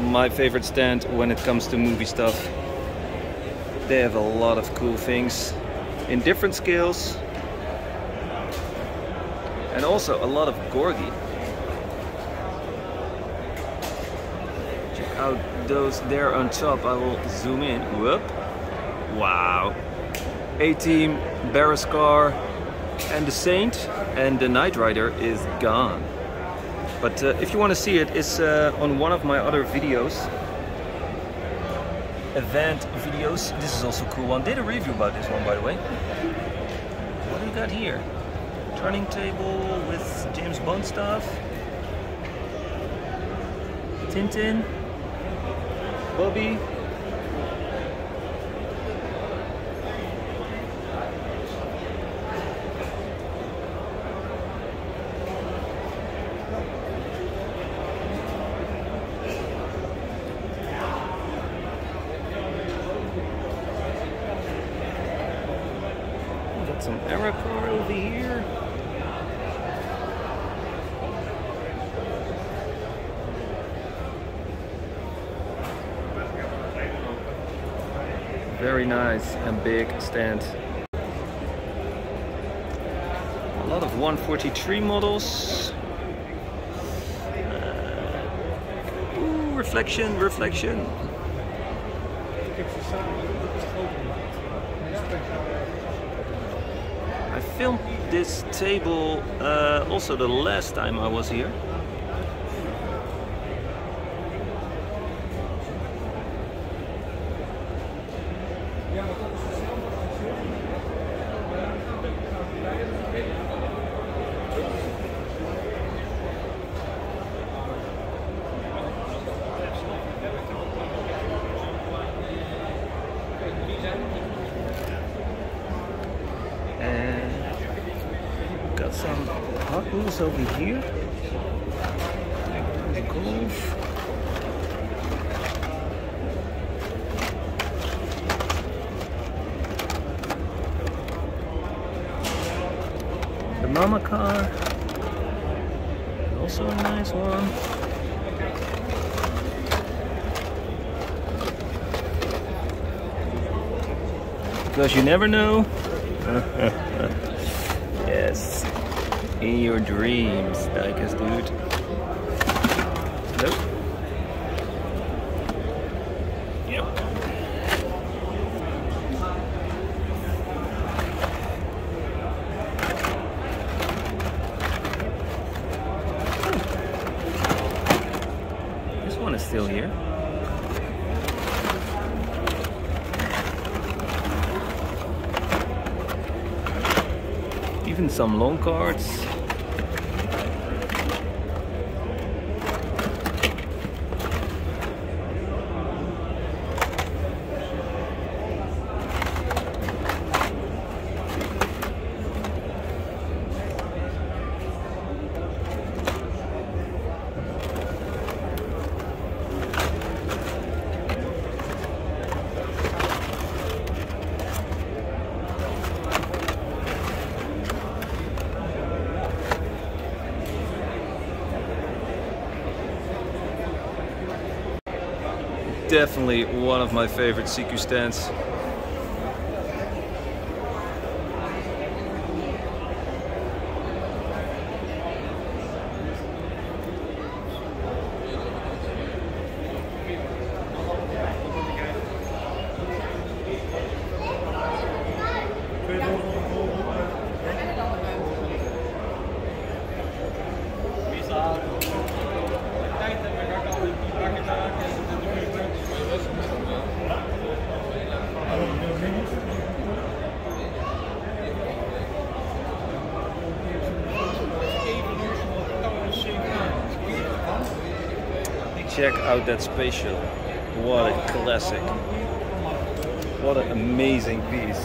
my favorite stand when it comes to movie stuff. They have a lot of cool things in different scales and also a lot of Corgi. Check out those there on top. I will zoom in. Whoop. Wow. A-Team, Barrascar, and the Saint, and the Knight Rider is gone. But uh, if you want to see it, it's uh, on one of my other videos. Event videos. This is also a cool one. Did a review about this one, by the way. What do we got here? Turning table with James Bond stuff. Tintin. Bobby. Got some Aracar over here. Very nice and big stand. A lot of 143 models. Uh, reflection, reflection. Speciaal I filmed this table uh, also the last time I was here. And got some wheels over here. Golf. The mama car. Also a nice one. Because you never know. yes. In your dreams, Diecast Dude. Nope. Yep. This one is still here. Even some loan cards. Definitely one of my favorite CQ stands. Check out that shuttle. What a classic. What an amazing piece.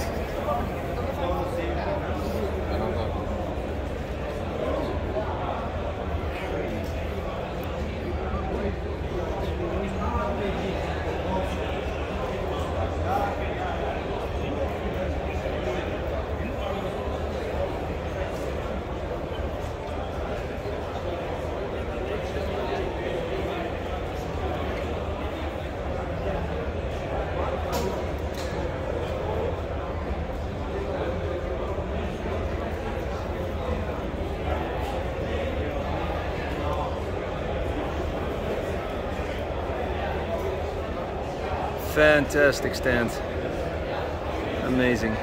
Fantastic stand. Amazing.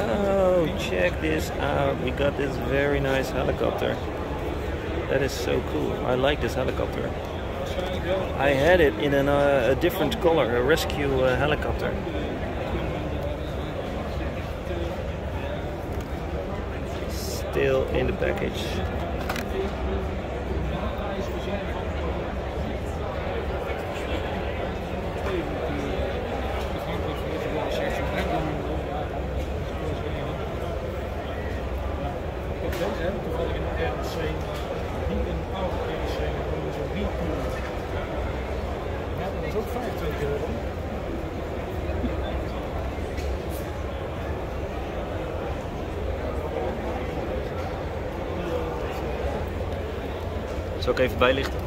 Oh, check this out. We got this very nice helicopter. That is so cool. I like this helicopter. I had it in an, uh, a different color, a rescue uh, helicopter. Still in the package. Zal ik even bijlichten?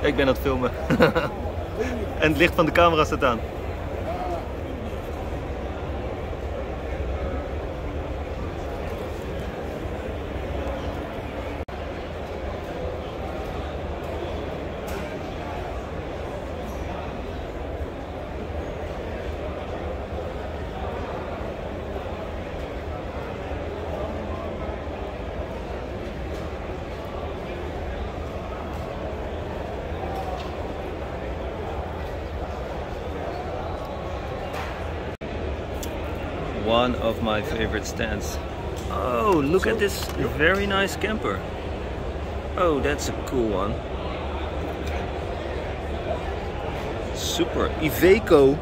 Ik ben aan het filmen. en het licht van de camera staat aan. One of my favorite stands. Oh, look at this very nice camper. Oh, that's a cool one. Super. Iveco.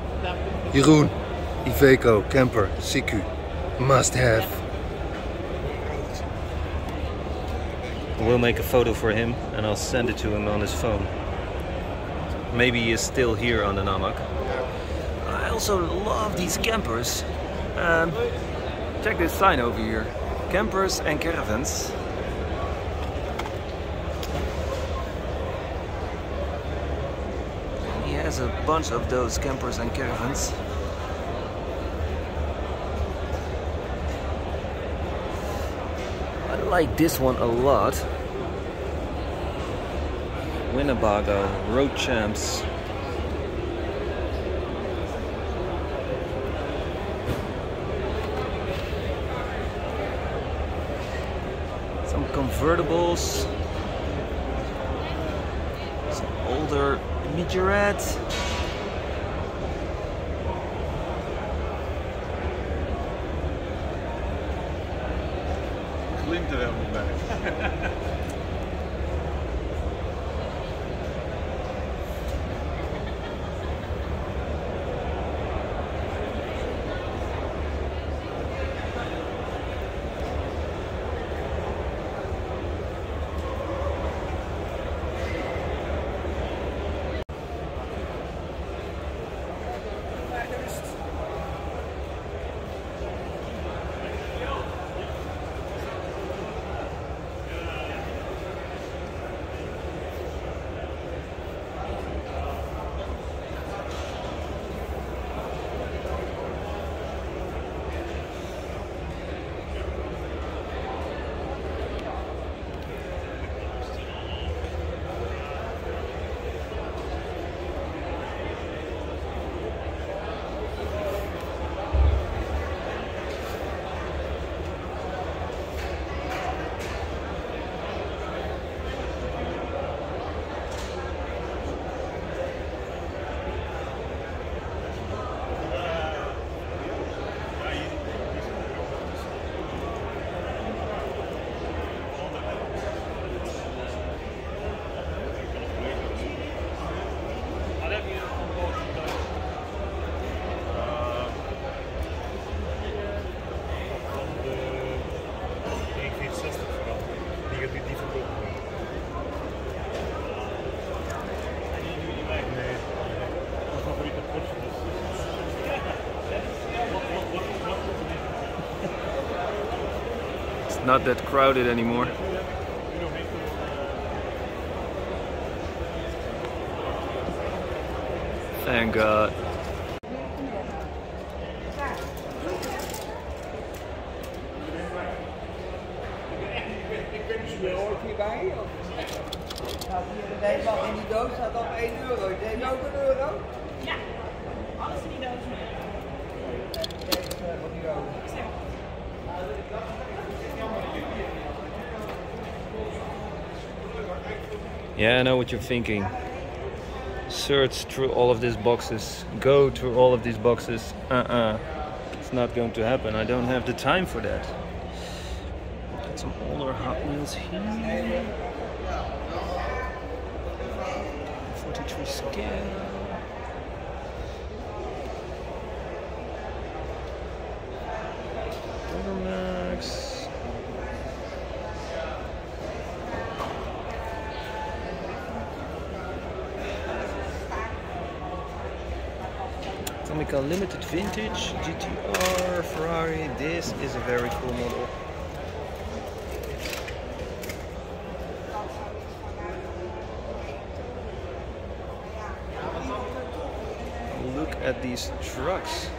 Jeroen, Iveco camper, CQ, must have. We'll make a photo for him and I'll send it to him on his phone. Maybe he is still here on the Namac. I also love these campers. Um, check this sign over here. Campers and caravans. He has a bunch of those campers and caravans. I like this one a lot. Winnebago Road Champs. Some convertibles. Some older Midget. Not that crowded anymore. Thank God. hierbij? Of? Staat hier de Nederland in die doos staat op 1 euro. Is deze ook een euro? Ja, alles in die doos. Deze eh, van die euro. Yeah, I know what you're thinking. Search through all of these boxes. Go through all of these boxes. Uh-uh. It's not going to happen. I don't have the time for that. Got some older Hot Wheels here. 43 scale. Atomica Limited Vintage GTR Ferrari. This is a very cool model. Look at these trucks.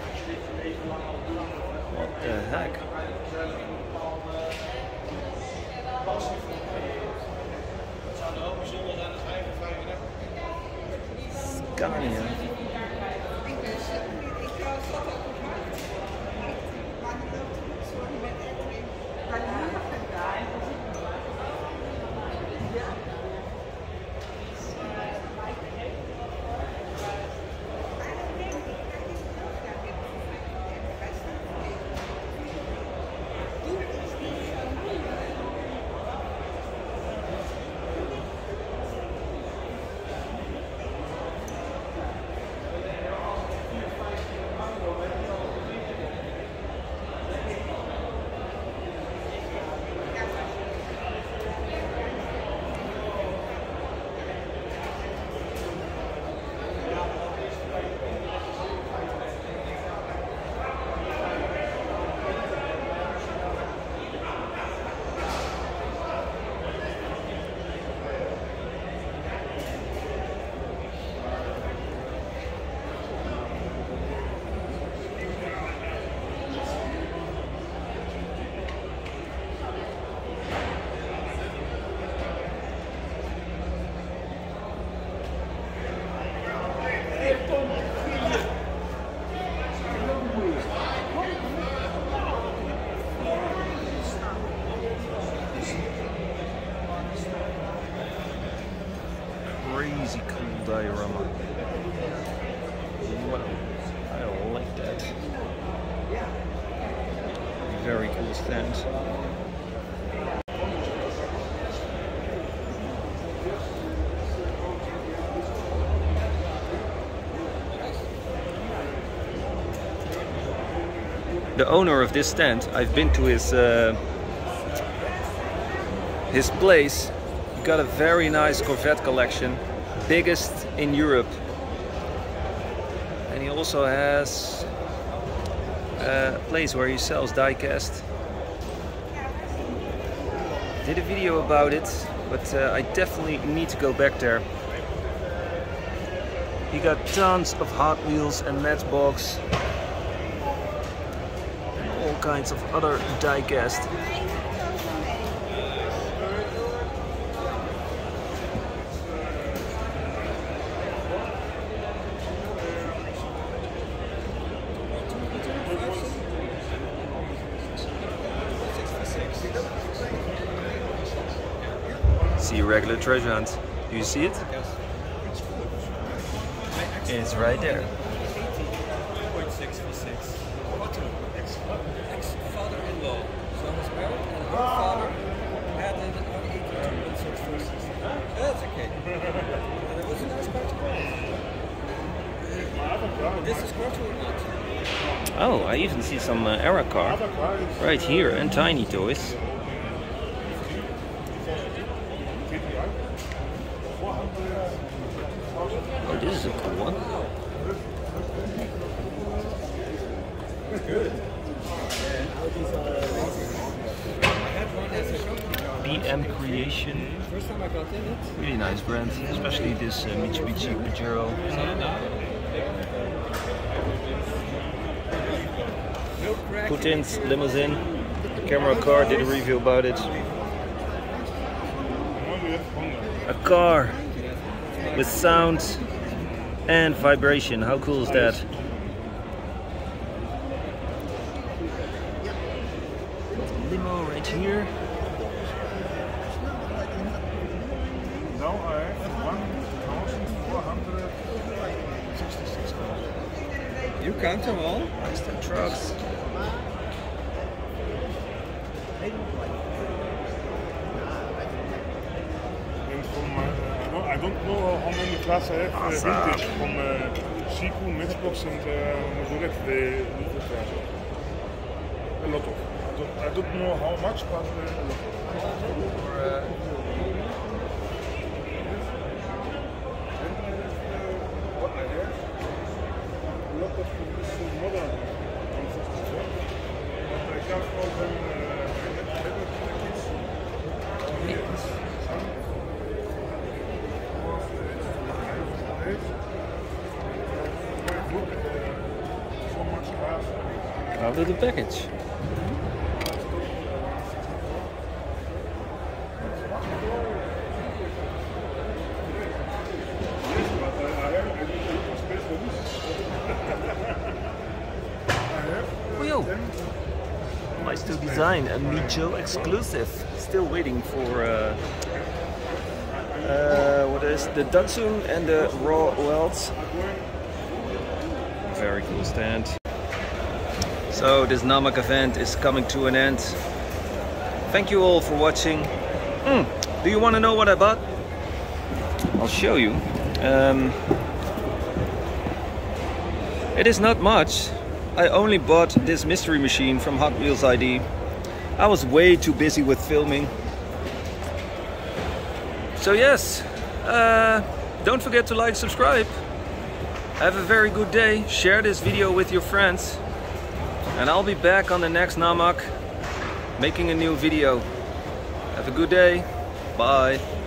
The owner of this stand, I've been to his uh, his place. He got a very nice Corvette collection, biggest in Europe. And he also has a place where he sells diecast. Did a video about it, but uh, I definitely need to go back there. He got tons of Hot Wheels and Matchbox kinds of other diecast. See regular treasure hunt. Do you see it? It's right there. 6 for 6. Ex-father-in-law. So I was married and her father had an Audi 82 and 6 for 6. That's okay. And it was a nice car to buy. This is car or not? Oh, I even see some uh, era car right here and tiny toys. Oh, this is a cool one. BM Creation. Really nice brand, especially this uh, Mitsubishi Pajero. Putin's limousine, the camera car, did a review about it. A car with sound and vibration. How cool is that? Limo right here. Nou, hij heeft count them all. These the trucks. And from, uh, I, don't, I don't know how many cars I have uh, Awesome. vintage from uh, Siku, Matchbox and uh, Majorette, the little cars. A lot of. I don't, know how much, but uh, a lot. What I have, a lot of this uh, modern but I can't call them uh. Uh, Out of the package. Wheel. Nice to Mijo exclusive. Still waiting for uh, uh, what is the Datsun and the Raw Welds. Very cool stand. So this Namac event is coming to an end. Thank you all for watching. Hmm, do you want to know what I bought? I'll show you. Um, it is not much. I only bought this mystery machine from Hot Wheels ID. I was way too busy with filming. So yes, uh, don't forget to like, subscribe. Have a very good day. Share this video with your friends. And I'll be back on the next Namac making a new video. Have a good day. Bye.